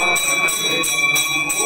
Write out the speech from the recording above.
私です。